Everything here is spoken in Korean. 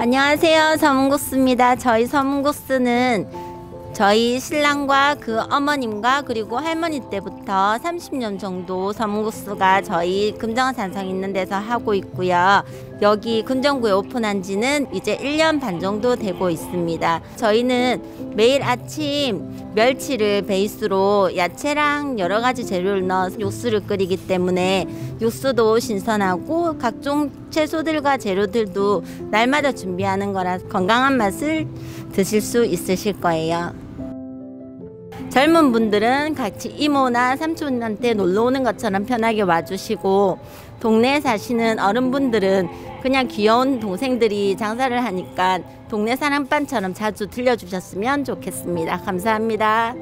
안녕하세요. 서문국수입니다. 저희 서문국수는 저희 신랑과 그 어머님과 그리고 할머니 때부터 30년 정도 서문국수가 저희 금정원 산성 있는 데서 하고 있고요. 여기 금정구에 오픈한 지는 이제 1년 반 정도 되고 있습니다. 저희는 매일 아침 멸치를 베이스로 야채랑 여러 가지 재료를 넣어서 육수를 끓이기 때문에 육수도 신선하고 각종 채소들과 재료들도 날마다 준비하는 거라 건강한 맛을 드실 수 있으실 거예요. 젊은 분들은 같이 이모나 삼촌한테 놀러 오는 것처럼 편하게 와주시고 동네에 사시는 어른분들은 그냥 귀여운 동생들이 장사를 하니까 동네 사람반처럼 자주 들려주셨으면 좋겠습니다. 감사합니다.